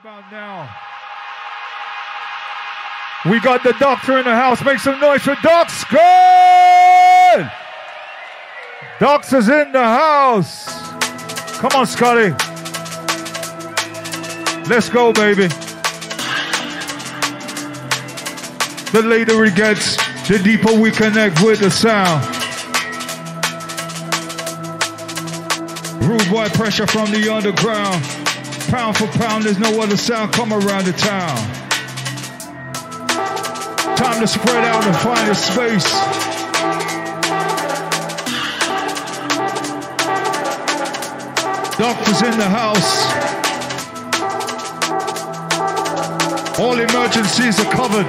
about now. We got the doctor in the house. Make some noise for Doc Scott! Docs is in the house. Come on, Scotty. Let's go, baby. The later it gets, the deeper we connect with the sound. Rude boy pressure from the underground. Pound for pound, there's no other sound come around the town. Time to spread out and find a space. Doctors in the house. All emergencies are covered.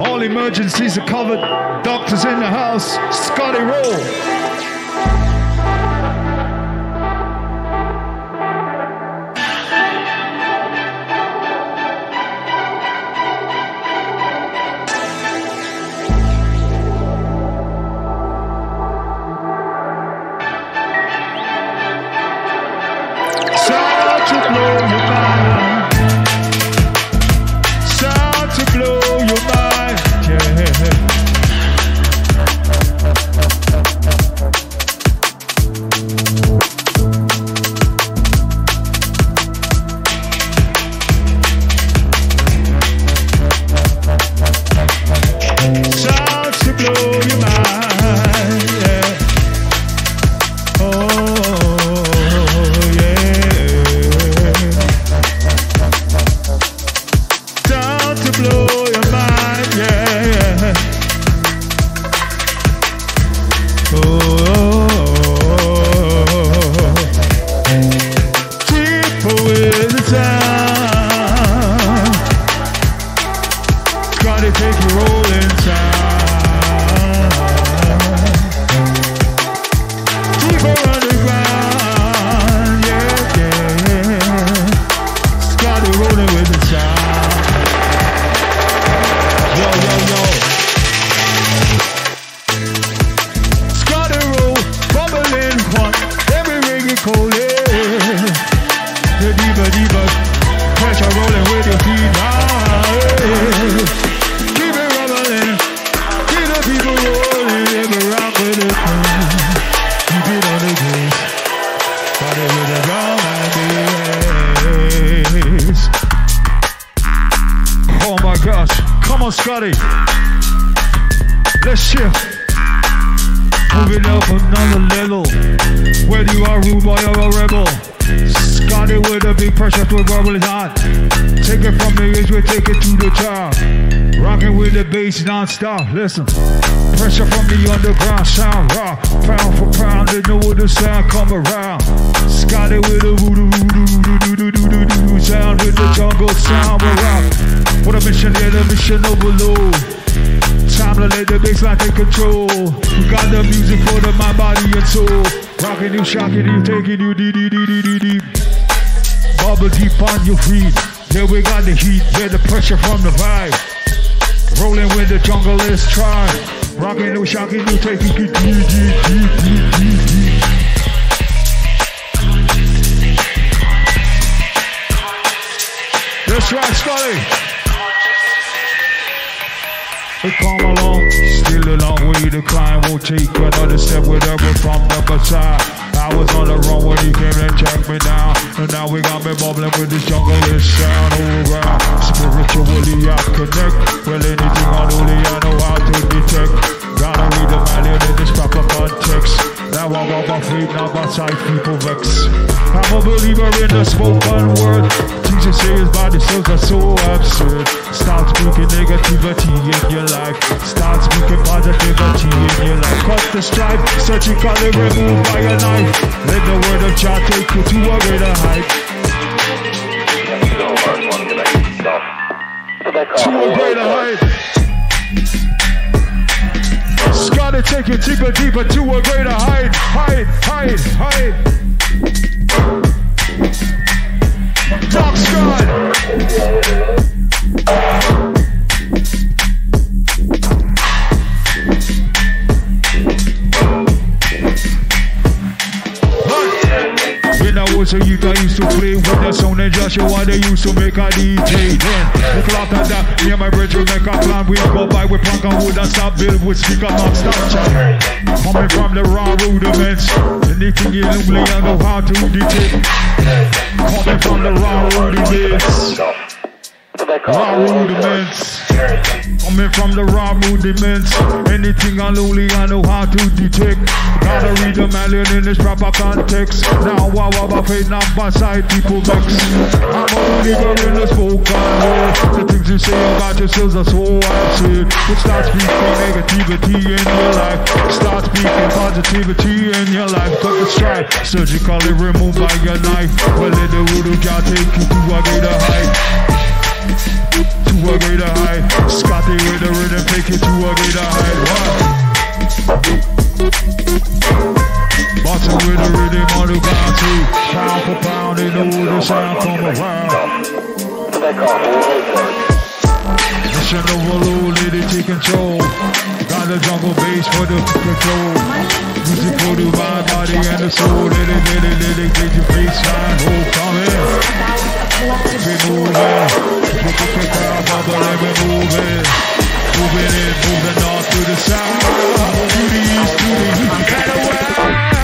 All emergencies are covered. Doctors in the house. Scotty roll. Climb. Won't take another step with whatever from the other side. I was on the run when he came and checked me down. And now we got me bubbling with this jungle sound around. Spiritually I connect. Well, anything unholy I know how to detect. Gotta read the value in this proper context. Now I walk my feet, not my side people vex. I'm a believer in the spoken word. Jesus say his the cells are so absurd. Start speaking negativity in your life. Start speaking positivity in your life. Cut the strife, surgically removed by a knife. Let the word of Jah take you to a greater height. To a greater height. Gotta take you deeper, deeper to a greater height, height, height, height. Dark. Was a youth, I used to play with the sound and Joshua, they used to make a DJ. Then, the of that, me and my brethren make a plan. We go by with punk and wood and stop build with speaker, not stop chat. Coming from the raw rudiments, anything you lonely, I know how to detect. Coming from the raw rudiments. Raw rudiments. Coming from the raw rudiments. Anything unruly, I know how to detect. Gotta read the alien in its proper context. Now, wow, wow, wow, fade number side people mix. I'm only girl in the spoken word. The things you say about yourselves are so absurd. You start speaking negativity in your life. Start speaking positivity in your life. Cut the stripe, surgically removed by your knife. Well, let the voodoo can take you to a greater height to a greater height. Scotty with the rhythm, take it to a greater height. What? Bossing with the rhythm on the bounty. Pound for pound, they know the sound come around. Mission overload, it take control. Got the jungle bass for the control. Music for the mind, body, and the soul. Let it, let it, let it get your baseline. Oh, come in. Be moving, put the crowd bubbling, we're moving, moving in, moving north to the south, to the east, to the east, and west. Scott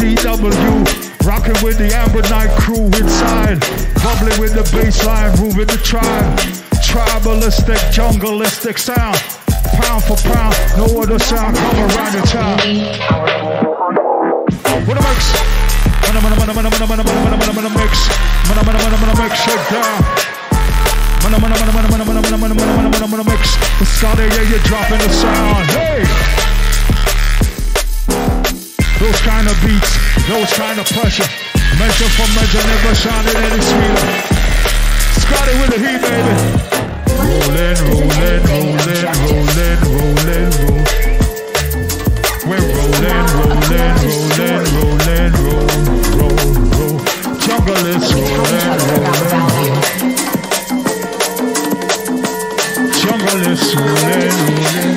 CW. Rocking with the Amber Night crew inside. Bubbling with the baseline, moving the tribe. Tribalistic, jungleistic sound. Pound for pound, no other sound come around the town. What a mix! What mix! Mix! Shake down! Mix! It's Scotty, yeah, you're dropping the sound. Hey! Those kind of beats, those kind of pressure. Measure for measure, never shining any sweeter. Scotty with the heat, baby. Rollin', rollin', rollin', rollin', rollin', roll. We're rollin', rollin', rollin', rollin', roll, roll, roll. Jungle is rollin', rollin', roll. Jungle is rollin', rollin'.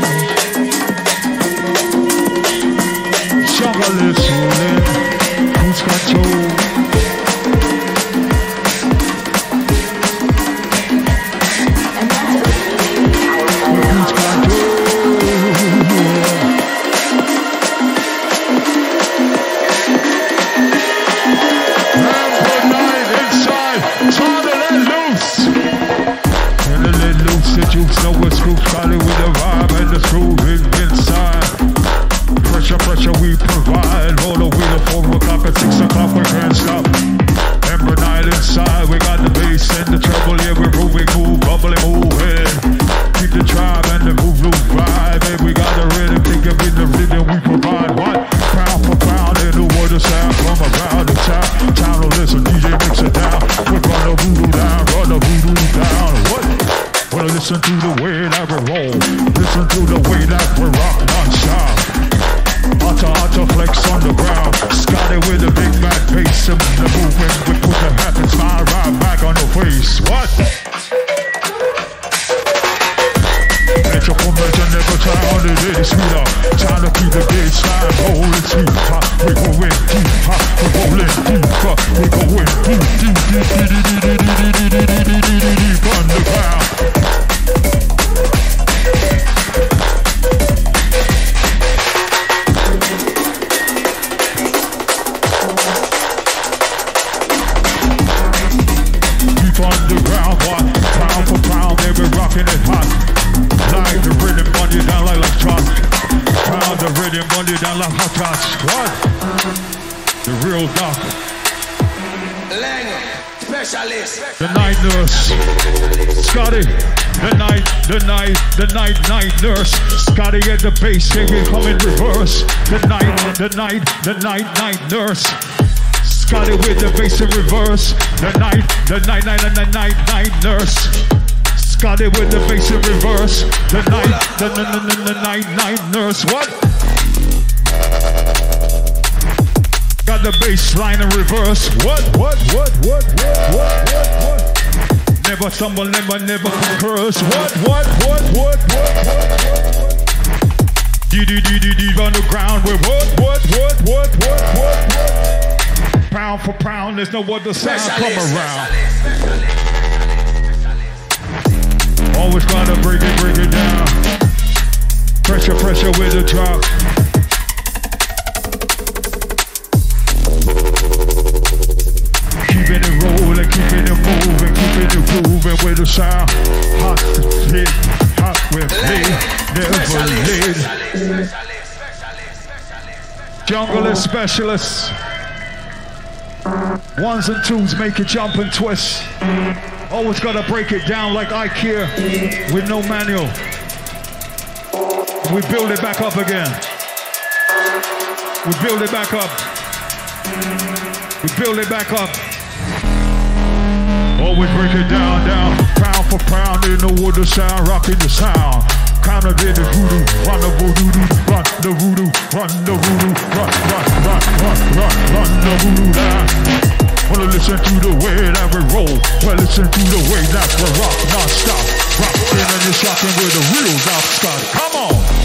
Bass, sing it come in reverse. The night, the night, the night night nurse. Scotty with the bass in reverse. The night, the night, night, and the night, night nurse. Scotty with the bass in reverse. The night, the, the, the, the, the night, night nurse. What? the bass line in reverse. What, what, what, what, what, what, what, what? Never stumble, never, never curse. What, what, what, what, what, what, what? Dee dee dee dee dee on the ground. We're what, what, what, what, what, what, what? Pound for pound, there's no other sound come around. Always gotta break it, break it down. Pressure, pressure with the drop. Keeping it with the sound. Hot hot with me, never lead. Jungle specialists. Ones and twos make it jump and twist. Always gotta break it down like IKEA with no manual. We build it back up again. We build it back up. We build it back up. Always break it down, down, pound for pound in the wood, the sound, rocking the sound. Counter did the voodoo, run the voodoo, run the voodoo, run the voodoo, run, run, run, run, run, run the voodoo down. Wanna listen to the way that we roll, well listen to the way that we rock non-stop. Rockin' and you're shocking with the real Scott. Come on!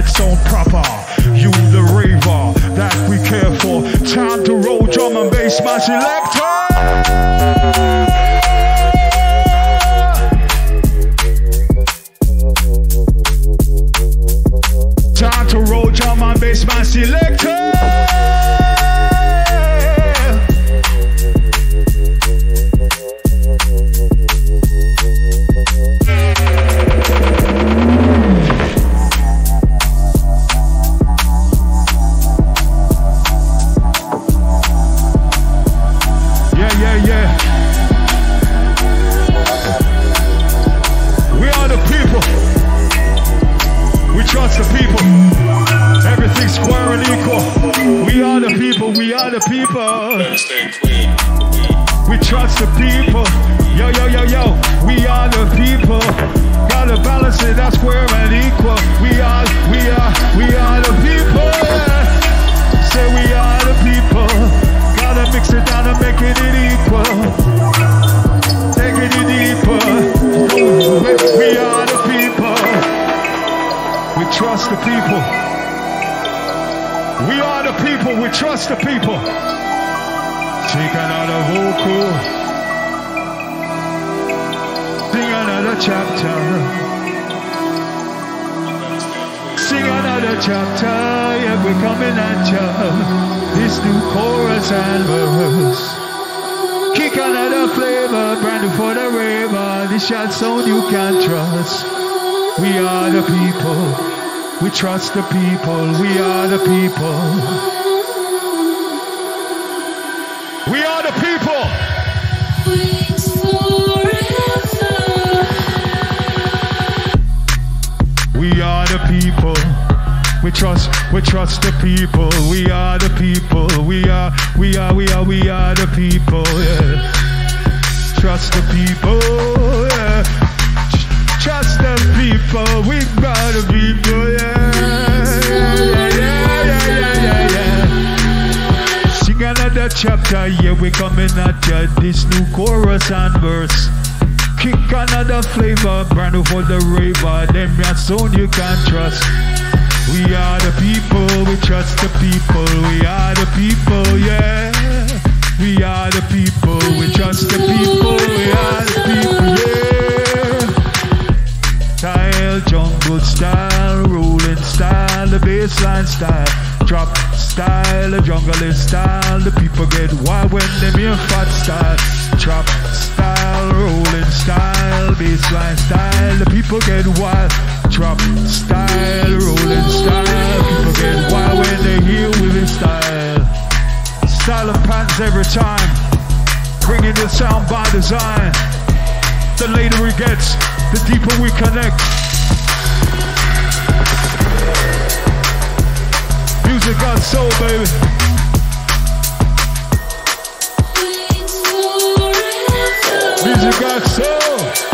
its own we're coming at ya. This new chorus and verse. Kick another flavor, brand new for the raver. This shall sound you can't trust. We are the people. We trust the people. We are the people. We trust, we trust the people. We are the people. We are, we are, we are, we are the people. Yeah. Trust the people. Yeah. Trust the people. We are the people. Yeah. Yeah, yeah, yeah, yeah, yeah. Sing another chapter, yeah, we coming at ya. This new chorus and verse. Kick another flavor, brand new for the raver. Them your sound you can trust. We are the people, we trust the people. We are the people, yeah. We are the people, we trust the people. We are the people, yeah. Style, jungle style, rolling style, the baseline style, drop style, the jungle style. The people get wild when they hear fat style, drop style, rolling style, baseline style. The people get wild. Drop style, rolling style. People get wild when they hear with style. Style of pants every time. Bringing the sound by design. The later it gets, the deeper we connect. Music got soul, baby. Music got soul.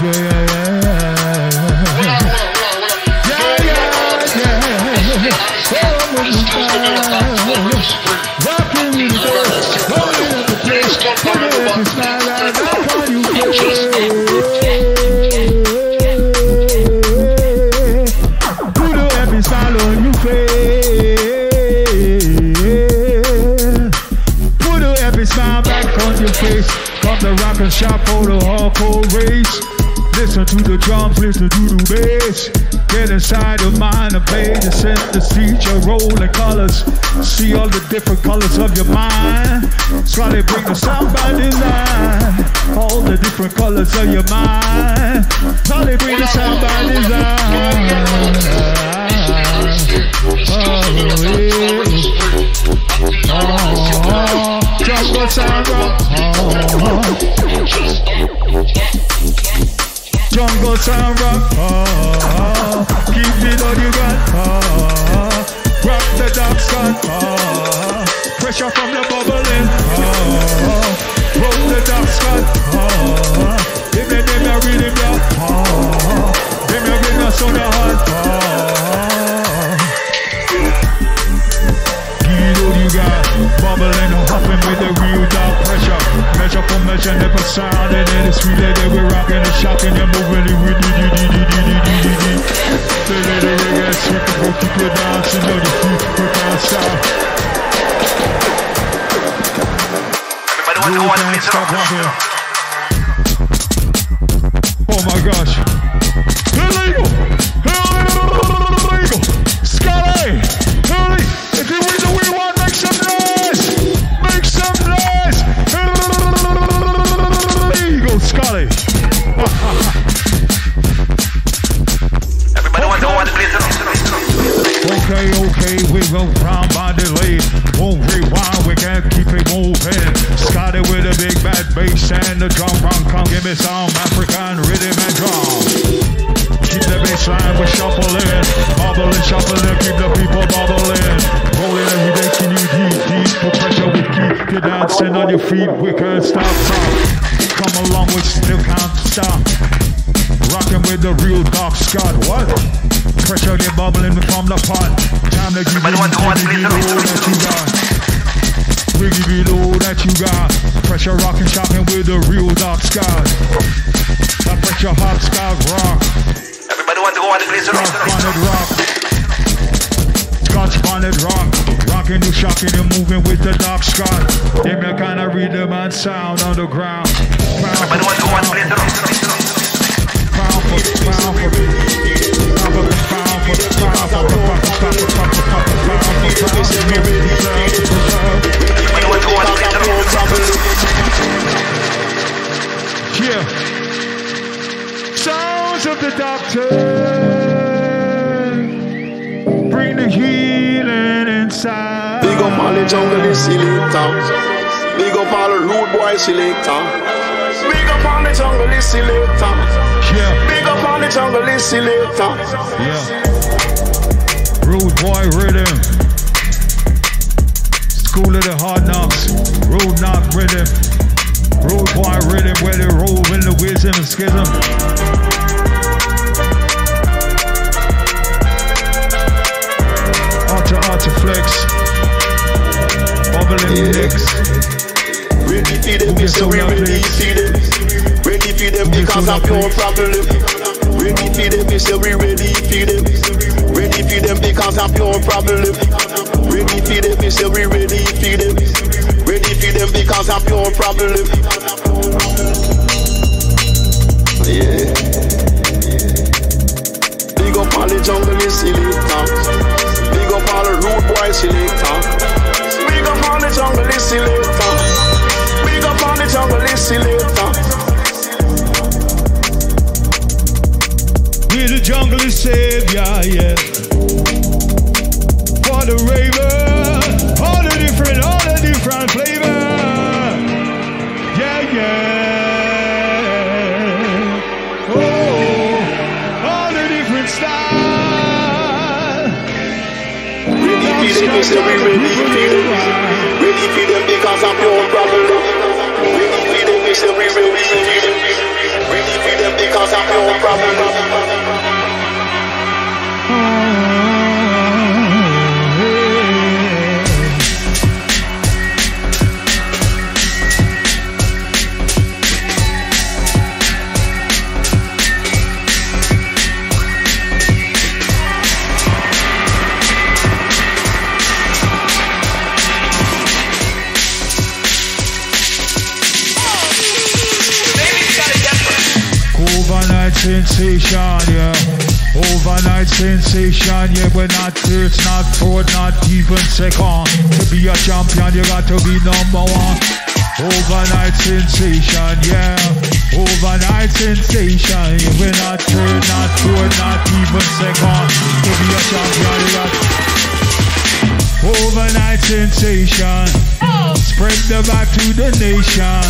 Face. Put a happy smile back on your face. Come the rock and shop for the hardcore race. Listen to the drums, listen to the bass. Get inside your mind and play the synthesis, your rolling colors. See all the different colors of your mind. Slowly bring the sound by design. All the different colors of your mind. Slowly bring the sound by design. Oh, yeah. Oh, oh. oh. jungle sound rock. Oh. oh, oh jungle sound rock. Ah, keep it on you got. Ah, rock the dark sun. Ah, pressure from the bubbling. Ah, rock the dark sun. Give me, give me, really black. Ah, give me, ah, give me, so the hot. Ah, keep it on the run. Bubbling, hopping with the real sound, and then it's that we're rocking and shocking and moving it with reggae keep your the feet, we can't stop. Stop rocking. Oh my gosh. Okay, okay, we go round by lead. Won't rewind, we can't keep it moving. Scotty with a big bad bass and the drum run. Come give me some African rhythm and drum. Keep the bass line, we're shuffling. Bubbling, shuffling, keep the people bubbling. Rolling and making you deep, deep. Put pressure, we keep you dancing on your feet. We can't stop, stop. Come along, we still can't stop. Rocking with the real Doc Scott. What? Pressure get bubbling from the pot. Time to give you Everybody want to give you all that you got. We give you all that you got. Pressure rocking, shocking with the real Doc Scott. That pressure hot Scott rock. Everybody want to go on the place Scotch bonnet rock. Scotch bonnet rock. Rocking you, shocking you, moving with the dark sky. Scott. Them your kind of rhythm and sound on the ground. Pound Everybody want Sounds of the doctor. Bring the healing inside. Big up all the jungle selector. Big up rude boy selector. Big up all the jungle selector. Yeah. Big up on the jungle insulator. Yeah. Rude boy rhythm. School of the hard knocks. Rude knock rhythm. Rude boy rhythm where they roll in the wisdom and schism. Utter, utter flex. Bubbling yeah. mix. Really see them, Mr. Really see them because I'm pure problem. Ready for them, me say we ready for them. Ready for them because I'm pure problem. Ready for them, me say we ready for them. Ready for them because I'm pure problem. Yeah. Big up all the jungle is selector. Big up all the rude boy selector. Big up all the jungle is selector. Big up all the jungle is selector. We the jungle is savior, yeah. For the raver, all the different, all the different flavor. Yeah, yeah. Oh, all the different style. Ready for them, me say we ready for them. Ready for them because I'm pure problem. Ready for them, me say we ready for. Really beat them because I'm no problem. Overnight sensation, yeah. We're not third, not fourth, not even second. To be a champion, you got to be number one. Overnight sensation, yeah. Overnight sensation, yeah. We're not third, not fourth, not even second. To be a champion, you got Overnight sensation. Spread the back to the nation.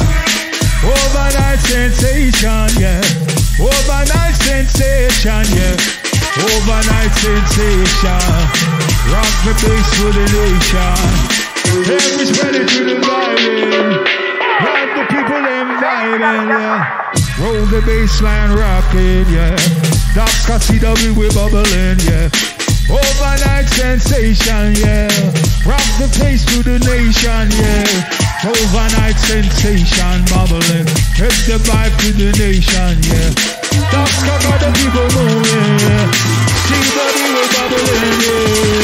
Overnight sensation, yeah. Overnight sensation, yeah. Overnight sensation. Rock the bass for the nation. Every ready to the violin. Rock the people inviting, yeah. Roll the bassline rocking, yeah. Docs CW we bubbling, yeah. Overnight sensation, yeah. Rock the place to the nation, yeah. Overnight sensation bubbling. Hit the vibe to the nation, yeah. That's how the people moving, yeah. See the people bubbling, yeah.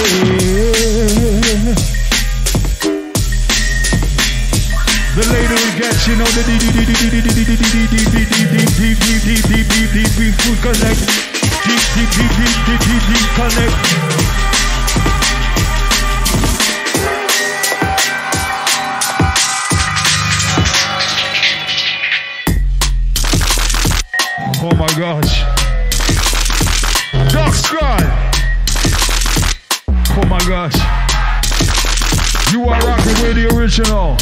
The later it gets, you know, the deep connect. Deep, deep, deep, deep, deep, deep connect. Gosh. Dark Squad. Oh my gosh. You are rocking with the original.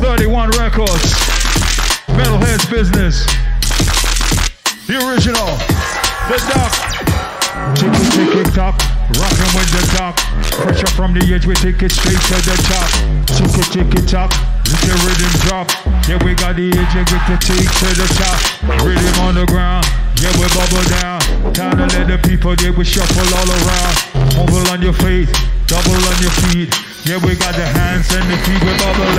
31 Records. Metalheadz Business. The original. The Doc. Ticky ticky tock. Rocking with the doc. Pressure from the edge, we take it straight to the top. Ticky ticky tock. The rhythm drop. Yeah, we got the and get the teeth to the top. Rhythm on the ground. Yeah, we bubble down. Time to let the people, yeah, we shuffle all around. Mobile on your feet, double on your feet. Yeah, we got the hands and the feet, we bubbling.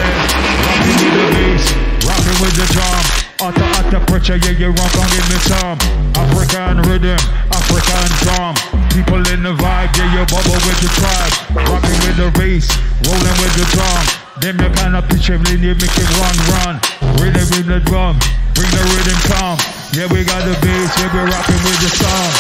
Rocking with the bass, rocking with the drum. Utter, utter pressure, yeah, you rock on, give me some. African rhythm, African drum. People in the vibe, yeah, you bubble with the tribe. Rocking with the bass, rolling with the drum. Them you kind of picture, then you make it run, run. Rhythm with the drum, bring the rhythm come. Yeah, we got the bass, yeah, we're rocking with the song.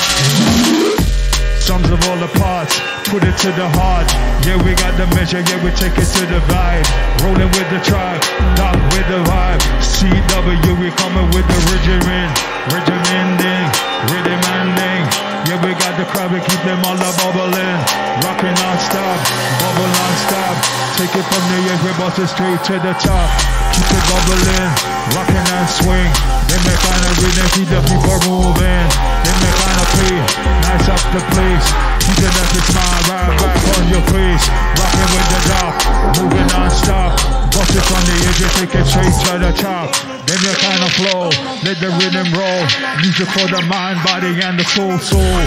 Sums of all the parts, put it to the heart. Yeah, we got the measure, yeah, we take it to the vibe. Rolling with the tribe, dog with the vibe. CW, we coming with the regimen, regimenting, rhythm ending. Yeah, we got the crowd, we keep them all a bubbling. Rocking non-stop, bubble non-stop. Take it from the edge, we bust it straight to the top. Keep it bubbling, rocking and swing. They kind of rhythm, keep the people moving. They kind play, nice up the place. Keep it up, smile right back on your face. Rocking with the dog, moving non-stop. Bust it from the edge, take it straight to the top. Then you kind of flow, let the rhythm roll. Music for the mind, body, and the soul, soul.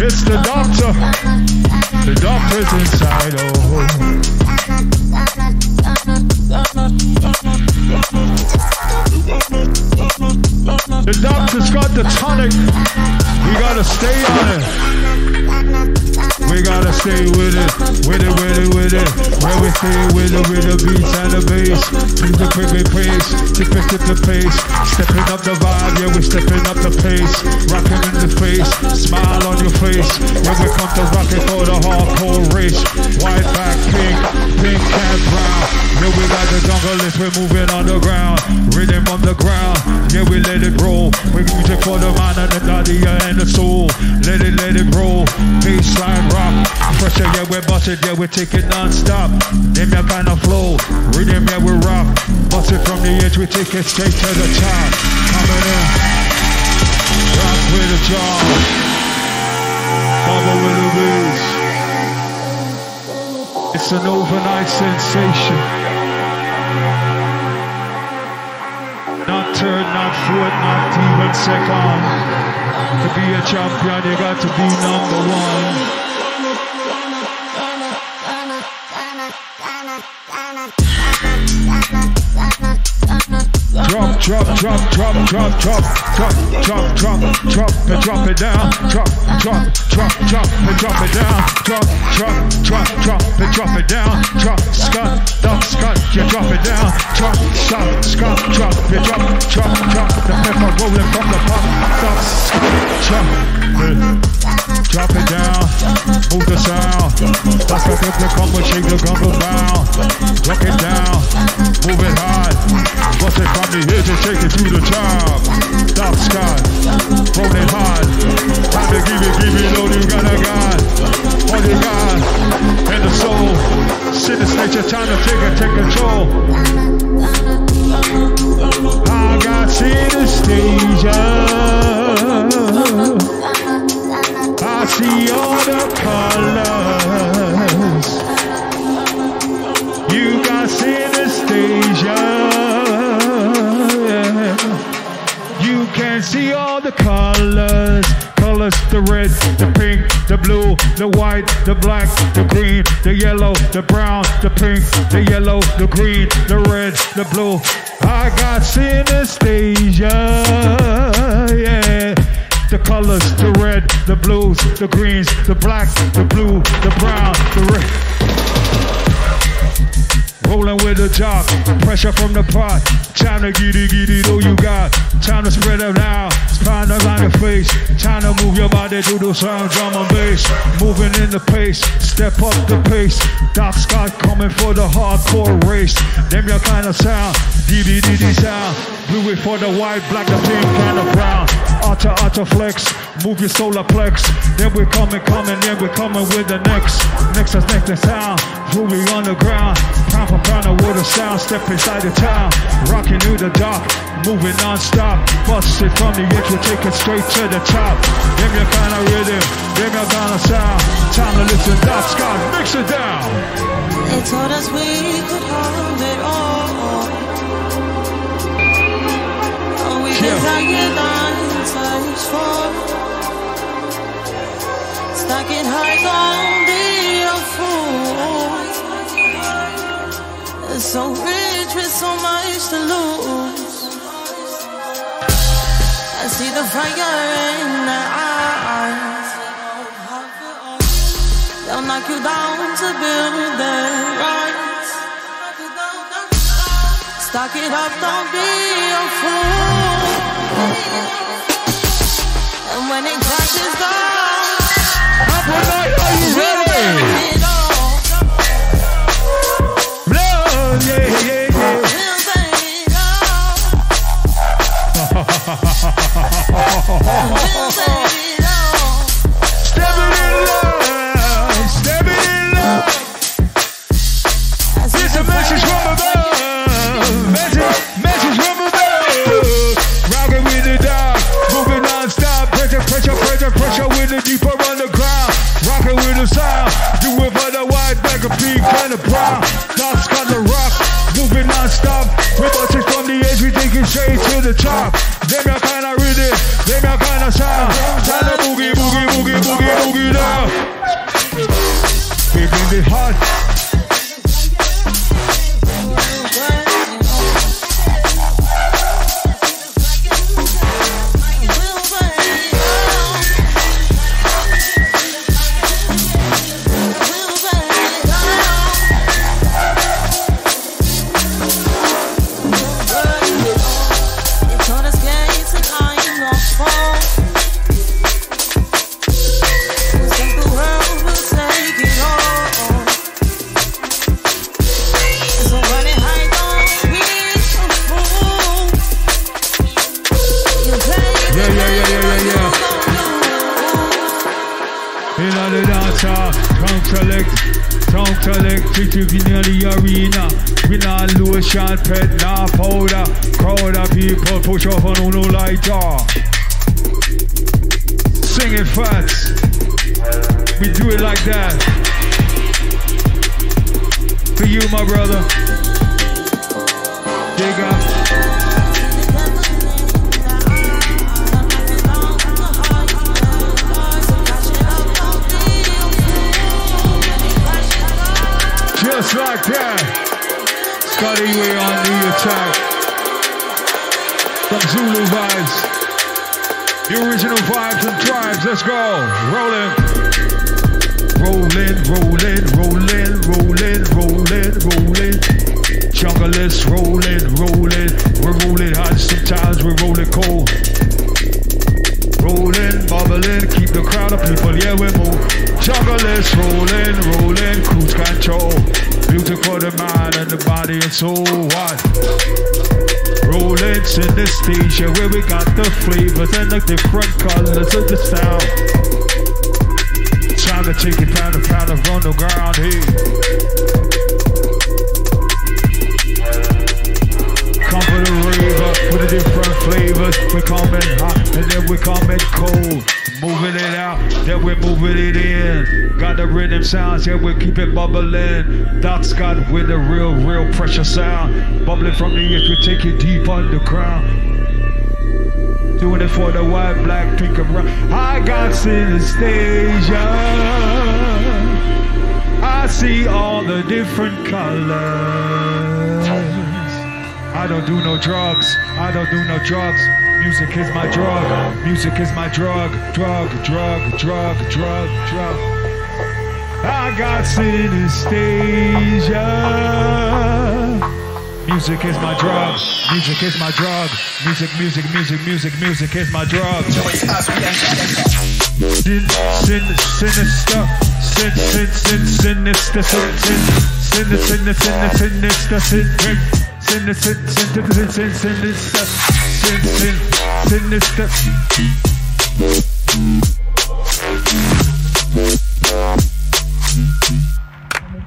It's the doctor. The doctor's inside. Oh. The doctor's got the tonic. We gotta stay on it. We gotta stay with it, with it, with it, with it. Where we stay with it, with the beats and the bass. To the quick pace, tip it, tip the pace. Stepping up the vibe, yeah, we stepping up the pace. Rocking in the face, smile on your face. When we come to rock it for the hardcore race. White back, pink, pink and brown. Yeah, we got the jungle list, we're moving on the ground. Rhythm on the ground, yeah, we let it roll. We music for the mind and the body and the soul. Let it, let it roll. Baseline rock. Pressure, yeah, we're busted, yeah, we take it non-stop. Them that kind of flow. Rhythm, yeah, we rock. Bust it from the edge, we take it straight to the top. Coming in. Rock with the jaw. Bubble with the bass. It's an overnight sensation. Not third, not fourth, not even second. To be a champion, you got to be number one. Drop, drop, drop, drop, drop, drop, drop, drop, drop, drop, and drop it down. Drop, drop, drop, drop, and drop it down. Drop, drop, drop, drop, and drop it down. Drop, Scott, duck, Scott, you drop it down. Drop, Scott, Scott, drop, you drop, drop, drop. The pepper rolling from the pop. Duck, drop, drop it down. Move the sound. That's the the combo, shake the gumbo down. Rock it down, move it hard. Bust it from the edge and take it to the top. Dark sky, roll it hard. Time to give it, give it all you got, I got. All you got, and the soul. Is nature, time to take it, take control. I got synesthesia. I see all the colors. Can see all the colors. Colors, the red, the pink, the blue, the white, the black, the green, the yellow, the brown, the pink, the yellow, the green, the red, the blue. I got synesthesia. Yeah. The colors, the red, the blues, the greens, the black, the blue, the brown, the red. Rolling with the jock, pressure from the pot. Time to get it, get it, you got. Time to spread it now. Time to your face. Time to move your body to the sound, drum and bass. Moving in the pace, step up the pace. Doc Scott coming for the hardcore race. Them your kind of sound, DDDD sound. Blue it for the white, black, the pink, and the brown. Auto, auto flex, move your solar plex. Then we coming, coming, then we coming with the next. Next is next is sound. Moving on the ground. Pound for pound with a sound. Step inside the town. Rocking through the dark. Moving non-stop. Bust it from the edge. We take it straight to the top. Them your kind of rhythm. Them your kind of sound. Time to listen. Doc Scott, mix it down. They told us we could have it all. All we Yeah. desired search for. Stuck in high, don't be a fool. So rich with so much to lose. See the fire in their eyes. They'll knock you down to build their rise. Stock it up, don't be a fool. And when it crashes Scotty way on the attack. Some Zulu vibes. The original vibes and tribes. Let's go. Rolling. Rolling, rolling, rolling, rolling, rolling, rolling. Junglist rolling, rolling. We're rolling hot. Sometimes we're rolling cold. Rolling, bubbling, keep the crowd of people, yeah, we move. Junglist rolling, rolling, cruise control. Music for the mind and the body and soul. What? Rolling in the stage, yeah, where we got the flavors and the different colors of the sound. Time to take it pound to pound run the ground here. Come for the raver with the different flavors. We're coming hot and then we're coming cold. Moving it out, then we're moving it in. Got the rhythm sounds, yeah, we keep it bubbling. Doc got with a real, real pressure sound. Bubbling from the ears, we take it deep underground. Doing it for the white, black, pink, and brown. I got synesthesia. I see all the different colors. I don't do no drugs. I don't do no drugs. Music is my drug. Music is my drug. Drug, drug, drug, drug, drug. I got synesthesia. Music is my drug. Music is my drug. Music, music, music, music, music is my drug. Sin, sin, sinister. Sin, sin, sin, sinister. Sin, sin, sin, sin, sin, sinister. Sin, sin, sin, sin, sin, sin, sin, sinister. Sin, sin, sinister.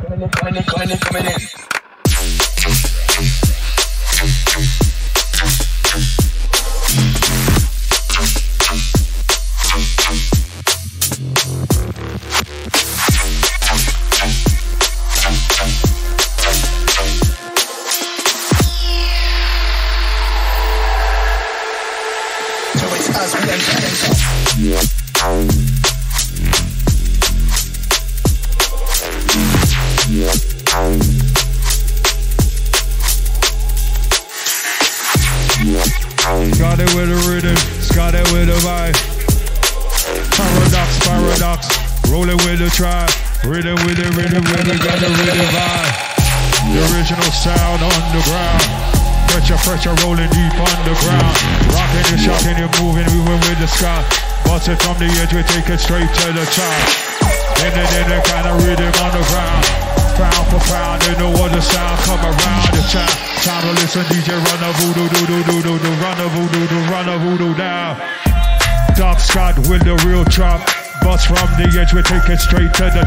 Coming in, coming in, coming in, coming in.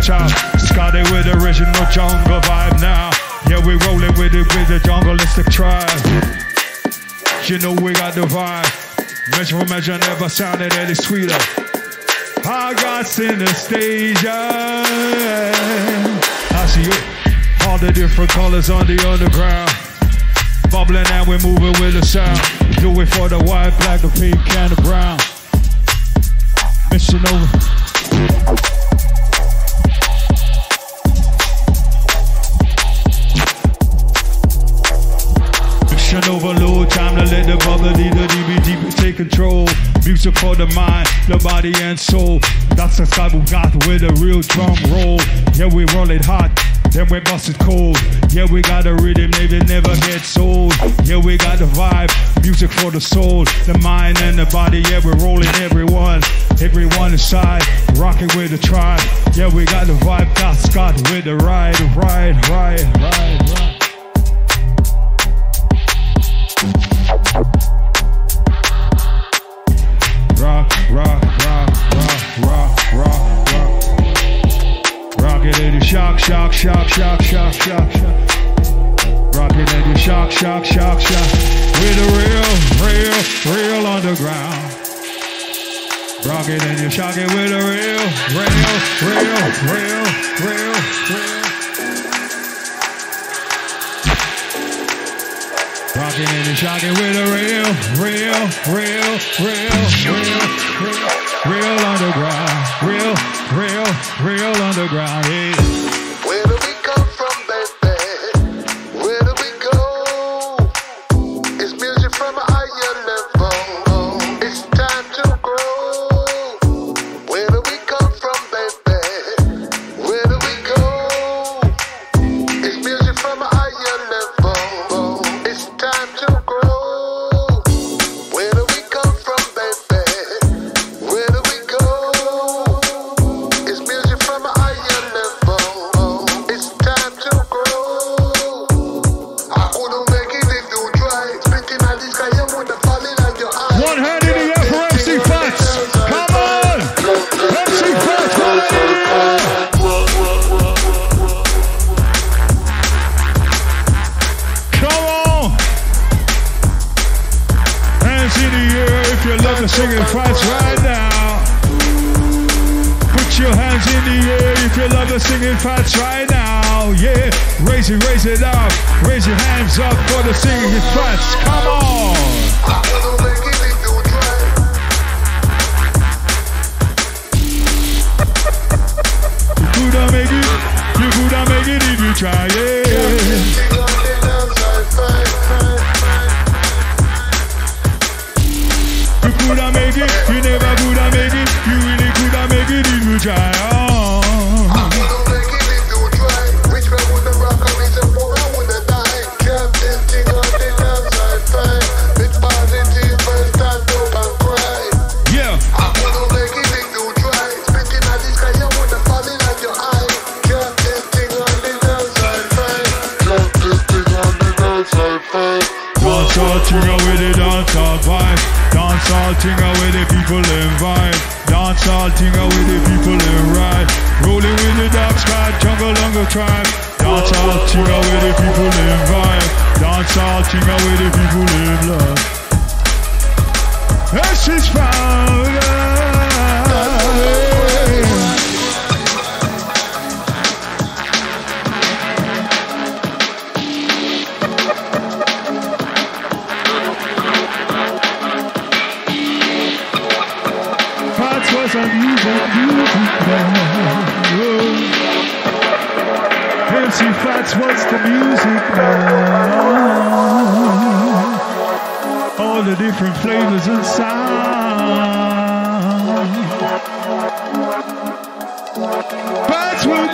Scotty with the original jungle vibe now. Yeah, we rolling with it with the jungleistic tribe. You know we got the vibe. Measure for measure never sounded any sweeter. I got synesthesia. I see it. All the different colors on the underground. Bubbling and we're moving with the sound. Do it for the white, black, the pink, and the brown. Mission over. Take control. Music for the mind, the body and soul. That's the side we got with a real drum roll. Yeah, we roll it hot, then we bust it cold. Yeah, we got a rhythm, maybe never gets old. Yeah, we got the vibe, music for the soul, the mind and the body. Yeah, we're rolling everyone, everyone inside, rocking with the tribe. Yeah, we got the vibe, got Scott with the ride, ride, ride, ride, ride. Shock, shock, shock, shock. Rocking and you shock, shock, shock, shock. With a the real, real, real underground. Rocking and you're shocking with the real, real, real, real, real, real. Rocking and you're shocking with the real, real, real, real, real, real, real underground, real, real, real underground. Yeah.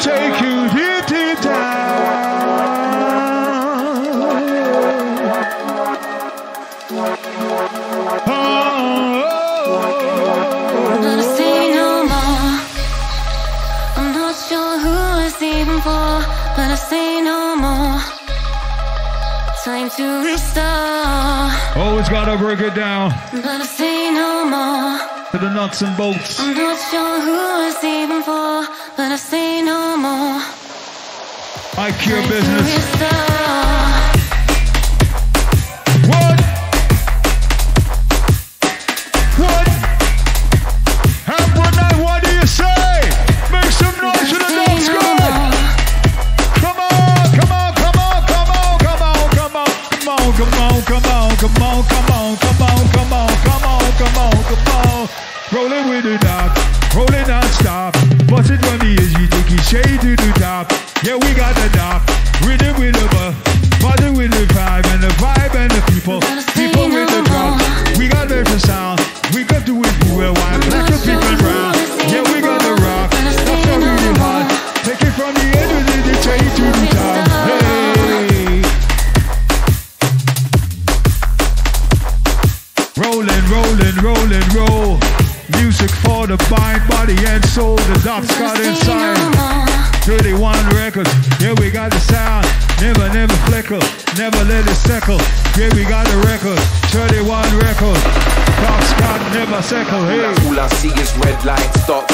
take you deep, deep down. But I say no more. I'm not sure who I'm saving for, but I say no more. Time to restore. Always gotta break it down. But I say no more. To the nuts and bolts. I'm not sure who I'm saving for, but I say. I cure business.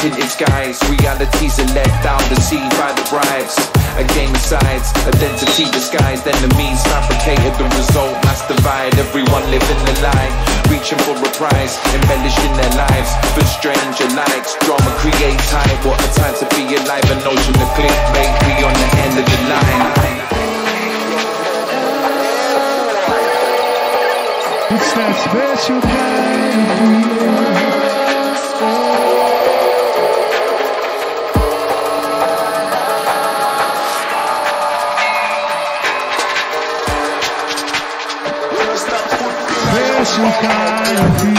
in its guise. Realities left out the deceived by the bribes. A game of sides, identity disguised, enemies fabricated the result, mass divide. Everyone living a lie, reaching for a prize, embellishing their lives for stranger likes. Drama create time, what a time to be alive. A notion of clickbait, we on the end of the line. It's that special kind of machucar, eu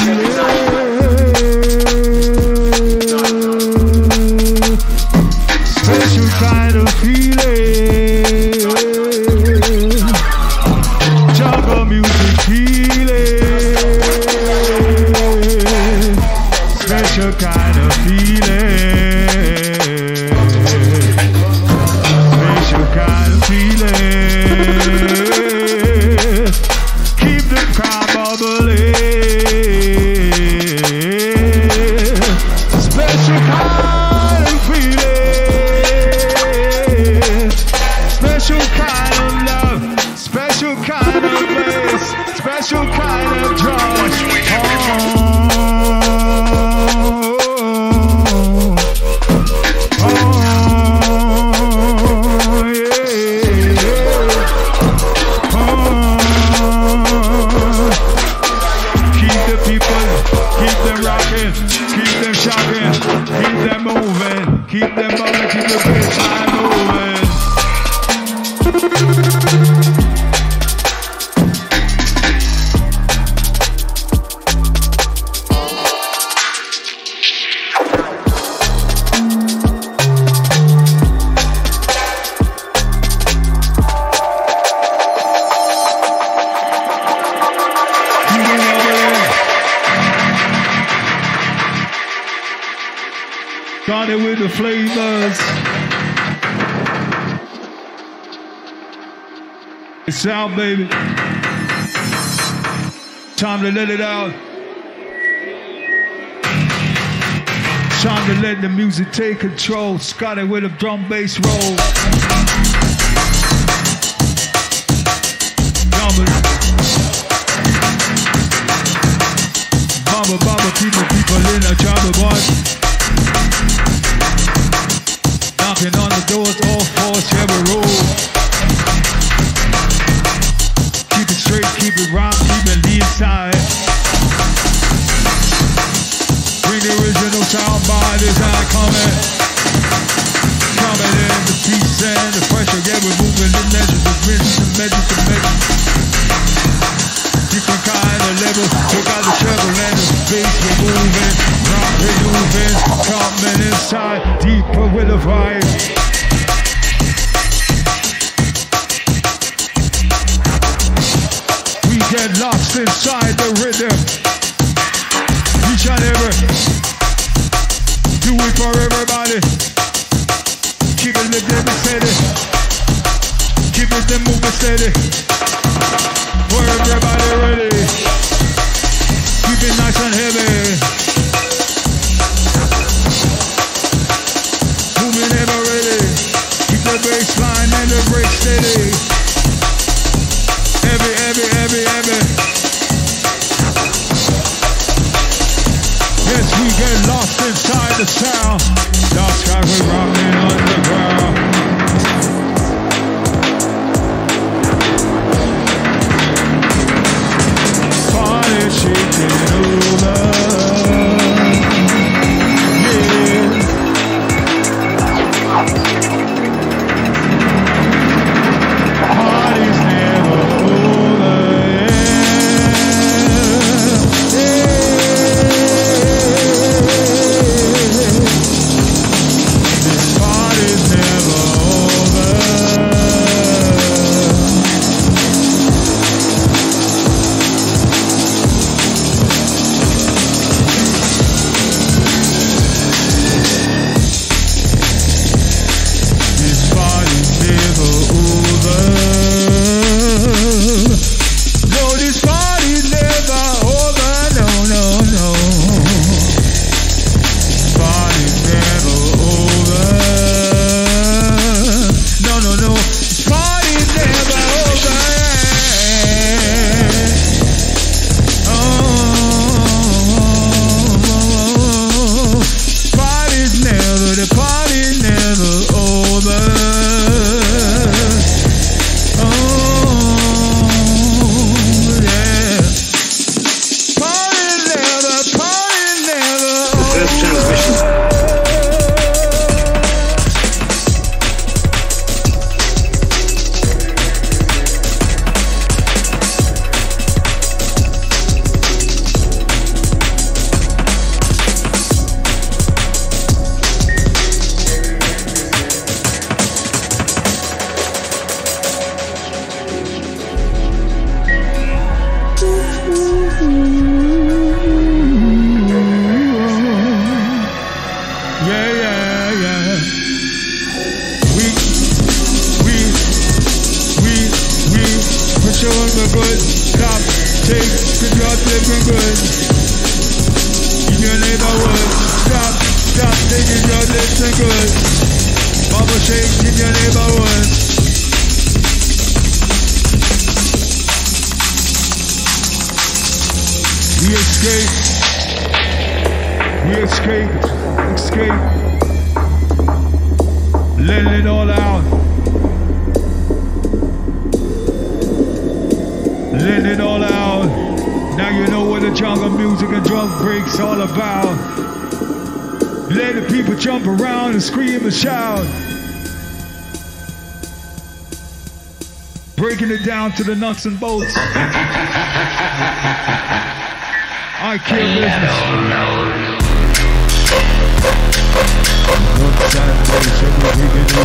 Garden with the flavors. It's out, baby. Time to let it out. Time to let the music take control. Scotty with a drum bass roll. Good. Stop, take, good job, living good. In your neighborhood. Stop, stop, taking your listen good. Bubble shake in your neighborhood. We escape. We escape. Escape. Letting it all out. Letting it all out. Now you know what the jungle music and drum breaks all about. Let the people jump around and scream and shout. Breaking it down to the nuts and bolts. I kill business. One Saturday, sugar, kicking it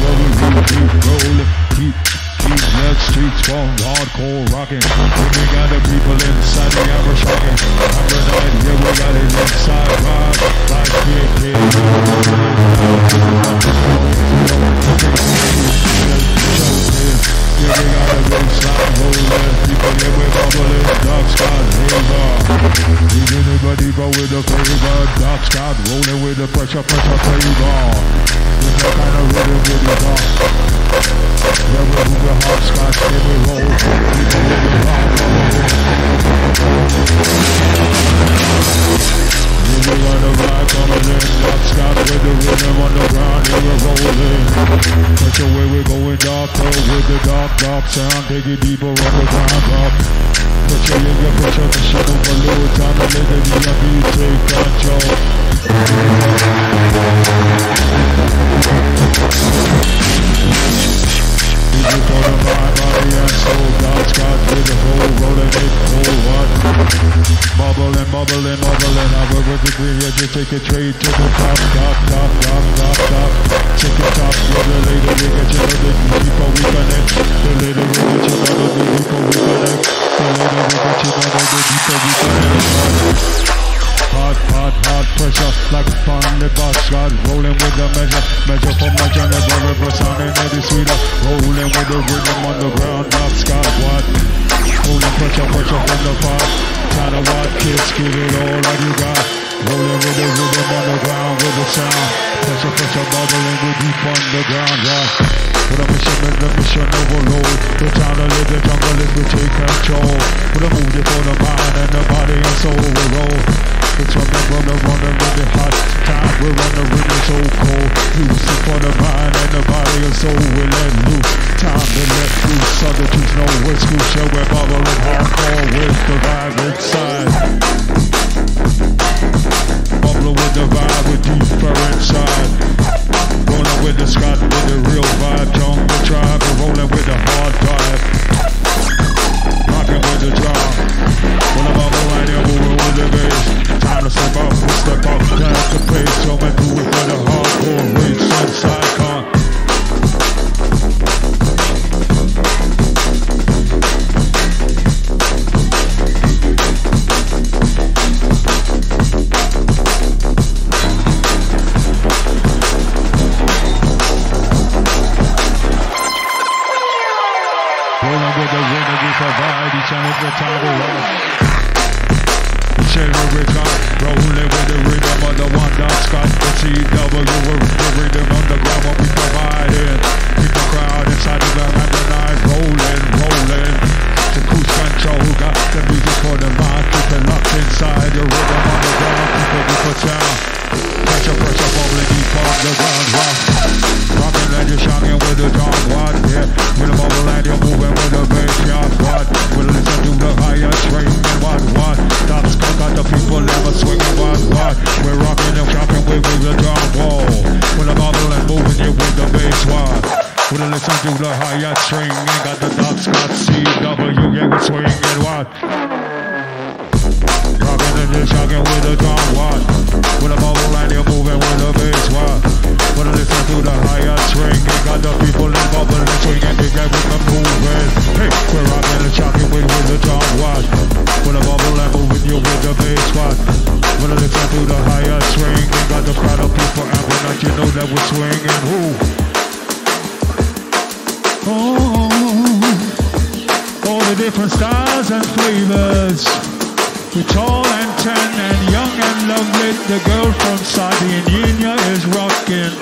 rolling, keep, keep rolling, keep, keep that streets from hardcore rocking. When we got the people inside the hour shocking. Number nine, yeah, we got it inside rock. Like big kid, we got it inside rolling. People, yeah, we bubbling, dark sky, hazer. Is anybody go with the flavor? Dark sky rolling with the pressure, pressure flavor. With kind of rhythm, with we move the hopscotch, with rock, we got the vibe coming in. Dark sky with the rhythm on the ground, and we're rolling. That's the way we're going darker with the dark, dark sound. Take it deeper on the ground, drop. Put your nigga, put your machine overload. Time to let the DMV take control. Just take a trade to the top, top, top, top, top, top. Take it top, yeah, the later we get you know the deeper we connect. The later we get you know the deeper we connect. The later we get you know the deeper we connect. Hot, hot, hot pressure like on the boss God rolling with the measure, measure for measure, never ever sounding any sweeter. Rolling with the rhythm on the ground, not Scott what? Rolling pressure, pressure from the pot. Kind of what kids give it all that you got. Rolling with the rhythm on the ground with the sound. Pressure, pressure, bubbling with deep on the ground. With a mission, with a mission overload. The time to live, the jungle is to take control. With a move for the mind and the body and soul we roll. It's from the runner, runner, really hot. Time we're on the rhythm so cold. Music for the mind and the body and soul we let loose. Time to let loose. Other truths know what's crucial. We're bubbling hardcore with the vibe inside. Bubbling with the vibe with deeper inside. Rolling with the Scott with the real vibe. Jungle tribe. We're rolling with the hard drive. Rocking with the drum. When I'm on the line, yeah, moving with the bass. Time to step up, step up, dance the pace. So man, do it for the hardcore race inside con. Roll. Each every time, rolling with the rhythm of the one dot Scott, the CW, the rhythm on the ground, what we providing. Keep the crowd inside of the and night, rolling, rolling. The cruise control, got the music for the mind, keep it locked inside the rhythm on the ground, keep it deep sound. Pressure, pressure, bubbling deep on the ground, rock. Rockin' and you're shocking with the drum, what? Yeah, with the bubble and you're moving the higher string and got the Doc Scott CW, yeah, we swinging what? Rocking and just shocking with the drum, what? With a bubble and you're moving with the bass, what? Wanna listen to the higher string and got the people in bubble and swinging together with the moving. Hey, we're rocking and shocking with, with the drum, what? With a bubble and moving you with the bass, what? Wanna listen to the higher string and got the crowd of people and when not you know that we're swinging, woo. All the different styles and flavors. We're tall and tan and young and lovely. The girl from Sardinia is rocking.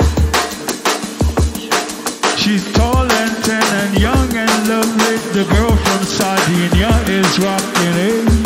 She's tall and tan and young and lovely. The girl from Sardinia is rocking. Eh?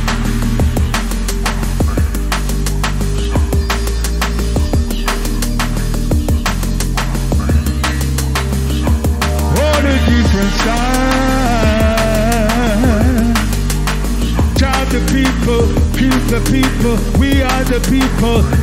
Oh.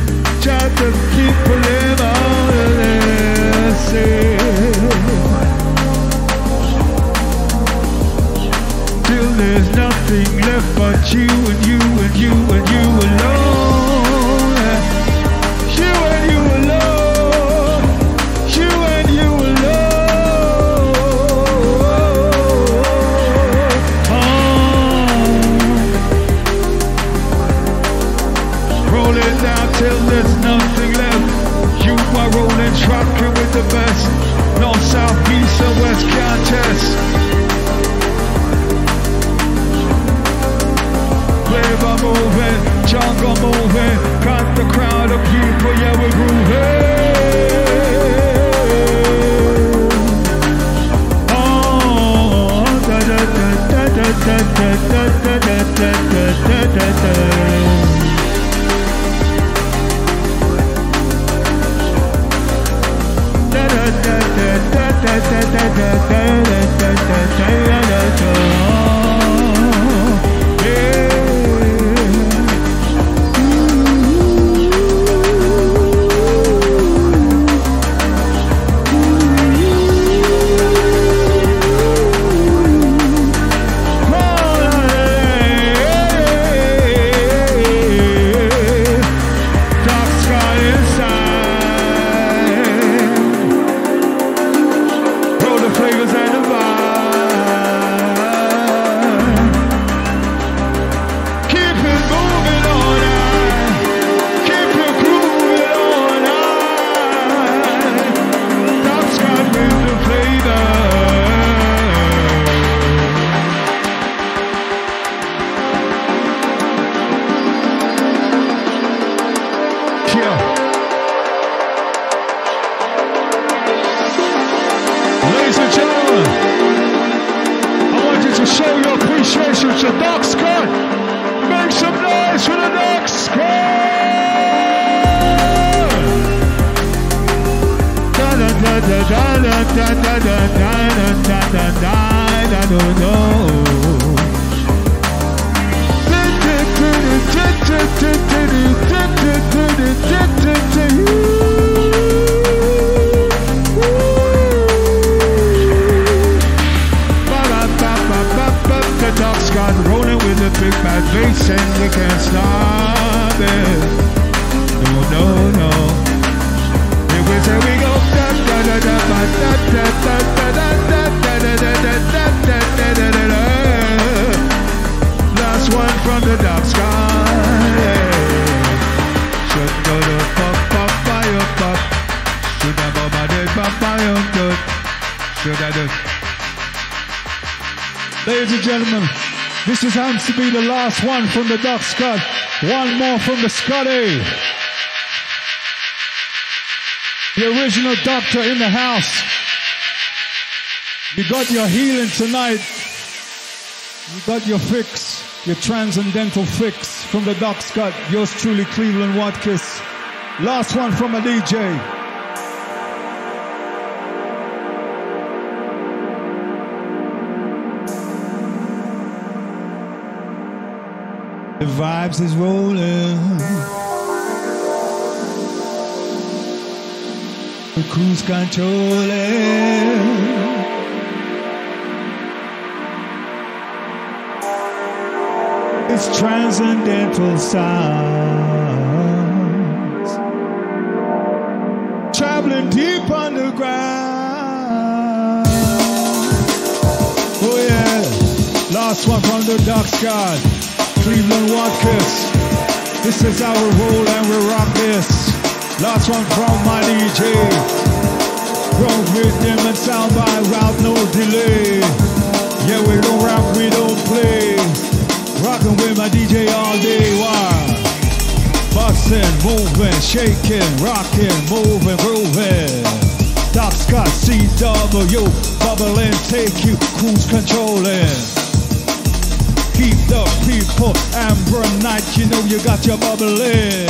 Last one from the Doc Scott. One more from the Scotty. The original doctor in the house. You got your healing tonight. You got your fix, your transcendental fix. from the Doc Scott, yours truly, Cleveland Watkins. Last one from a DJ. Vibes is rolling. The cruise controlling. It's transcendental sounds traveling deep underground. Oh yeah, last one from the dark sky, Cleveland Watkins. This is our roll and we rock this. Last one from my DJ. Grown rhythm and sound by route, no delay. Yeah, we don't rap, we don't play. Rocking with my DJ all day, why? Bustin', moving, shaking, rocking, moving, grooving. Doc Scott, CW, bubbling, take you, cruise controlling. The people amber night, you know you got your bubbling.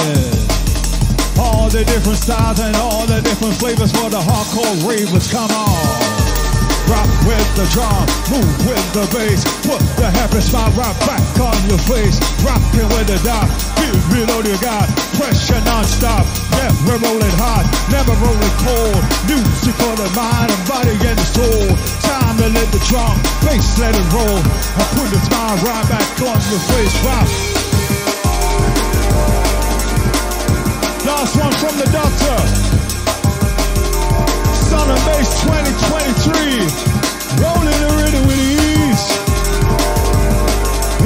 All the different styles and all the different flavors for the hardcore ravers, come on. Rock with the drum, move with the bass. Put the happy smile right back on your face. Rocking with the dot, give it all you got. Pressure non-stop, never rolling hot, never rolling cold. Music for the mind and body and soul. Time to let the drum, bass let it roll. I put the smile right back on your face. Rock. Last one from the doctor. Sun and Bass 2023. Rolling the rhythm with ease.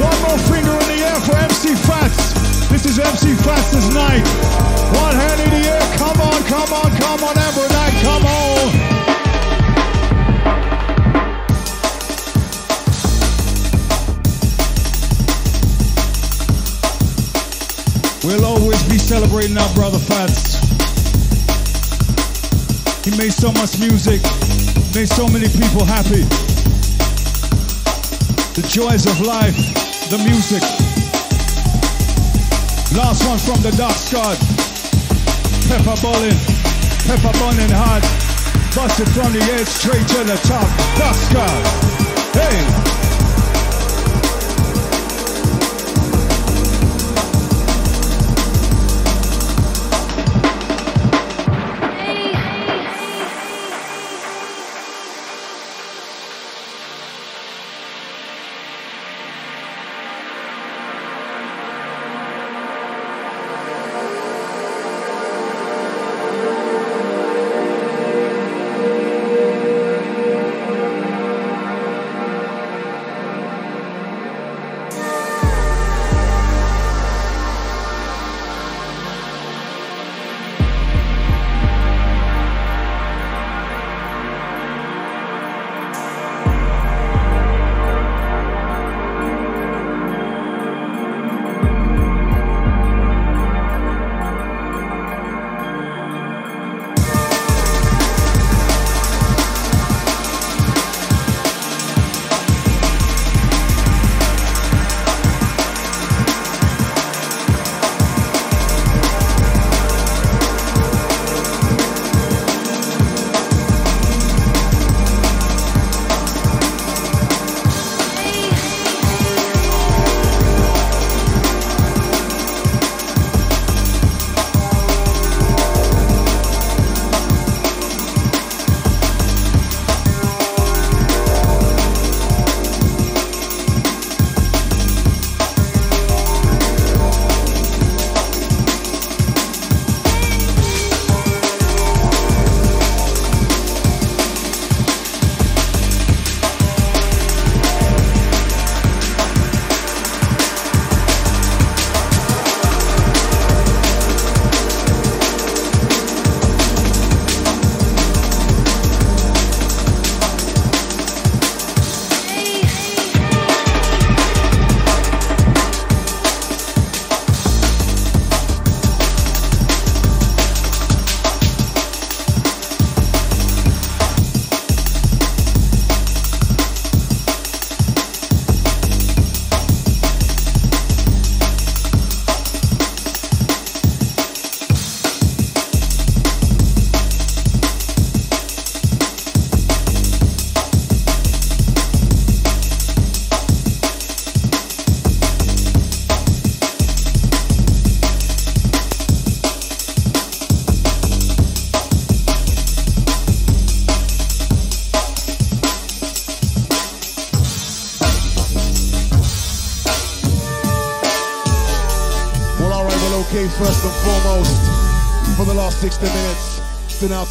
One more finger in the air for MC Fats. This is MC Fats' night. One hand in the air. Come on, come on, come on, Amber Night, come on. We'll always be celebrating our brother Fats. He made so much music, made so many people happy. The joys of life, the music. Last one from the Doc Scott. Pepper bowling, pepper burning hard. Busted from the edge straight to the top. Doc Scott. Hey!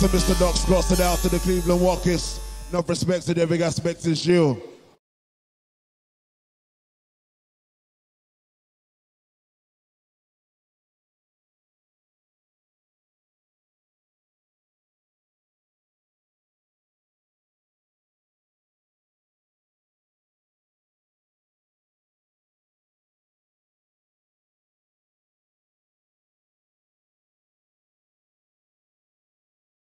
To Mr. Doc Scott, send out to the Cleveland Watkiss. No respect to every aspect is you.